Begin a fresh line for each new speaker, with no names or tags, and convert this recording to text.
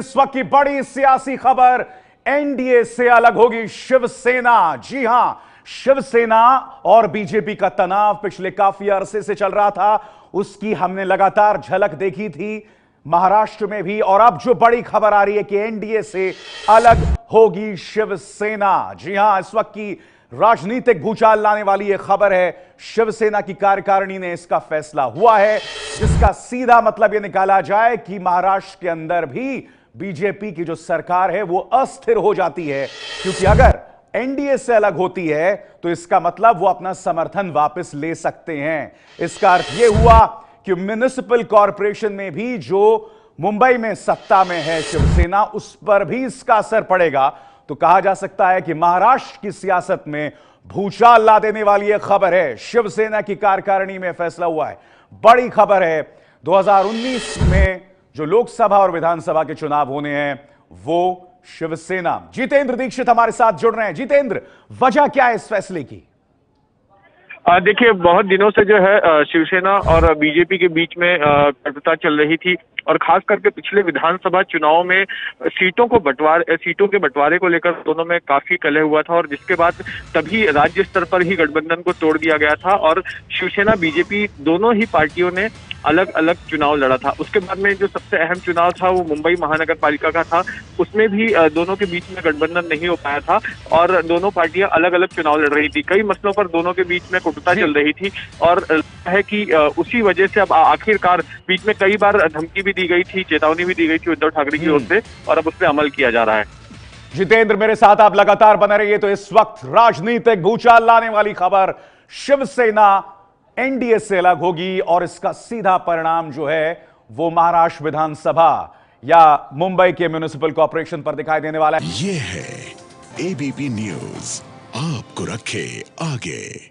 इस वक्त की बड़ी सियासी खबर, एनडीए से अलग होगी शिवसेना। जी हाँ, शिवसेना और बीजेपी का तनाव पिछले काफ़ी अरसे से चल रहा था। उसकी हमने लगातार झलक देखी थी महाराष्ट्र में भी, और अब जो बड़ी खबर आ रही है कि एनडीए से अलग होगी शिवसेना। जी हाँ, इस वक्त की राजनीतिक भूचाल लाने वाली यह खबर है, शिवसेना की कार्यकारिणी ने इसका फैसला हुआ है, जिसका सीधा मतलब यह निकाला जाए कि महाराष्ट्र के अंदर भी बीजेपी की जो सरकार है, वो अस्थिर हो जाती है। क्योंकि अगर एनडीए से अलग होती है तो इसका मतलब वो अपना समर्थन वापस ले सकते हैं। इसका अर्थ यह हुआ कि म्यूनिसिपल कॉरपोरेशन में भी जो मुंबई में सत्ता में है, शिवसेना, उस पर भी इसका असर पड़ेगा। तो कहा जा सकता है कि महाराष्ट्र की सियासत में भूचाल ला देने वाली यह खबर है। शिवसेना की कार्यकारिणी में फैसला हुआ है। बड़ी खबर है। 2019 में जो लोकसभा और विधानसभा के चुनाव होने हैं, वो शिवसेना। जितेंद्र दीक्षित हमारे साथ जुड़ रहे हैं। जितेंद्र, वजह क्या है इस फैसले की?
देखिए, बहुत दिनों से जो है शिवसेना और बीजेपी के बीच में कटुता चल रही थी और खास करके पिछले विधानसभा चुनाव में सीटों को बंटवारे सीटों के बंटवारे को लेकर दोनों में काफ़ी कलह हुआ था और जिसके बाद तभी राज्य स्तर पर ही गठबंधन को तोड़ दिया गया था और शिवसेना, बीजेपी दोनों ही पार्टियों ने अलग अलग चुनाव लड़ा था। उसके बाद में जो सबसे अहम चुनाव था वो मुंबई महानगर पालिका का था। उसमें भी दोनों के बीच में गठबंधन नहीं हो पाया था और दोनों पार्टियाँ अलग अलग चुनाव लड़ रही थी। कई मसलों पर दोनों के बीच में कुटुता चल रही थी और है कि उसी वजह से अब आखिरकार बीच में कई बार धमकी भी दी गई थी चेतावनी भी दी गई थी उद्धव ठाकरे की ओर से और अब उस पर अमल किया जा रहा है।
जितेंद्र मेरे साथ आप लगातार बने रहिए तो इस वक्त राजनीतिक भूचाल लाने वाली खबर शिवसेना एनडीए से अलग होगी और इसका सीधा परिणाम जो है वो महाराष्ट्र विधानसभा या मुंबई के म्यूनिसिपल कॉरपोरेशन पर दिखाई देने वाला है।
ये है एबीपी न्यूज़ आपको रखे आगे।